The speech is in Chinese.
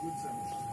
good sense.